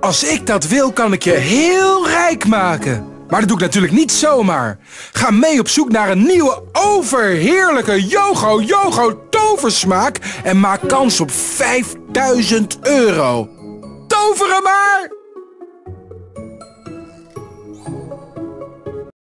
Als ik dat wil, kan ik je heel rijk maken. Maar dat doe ik natuurlijk niet zomaar. Ga mee op zoek naar een nieuwe overheerlijke Yogo Yogo toversmaak en maak kans op 5000 euro. Toveren maar!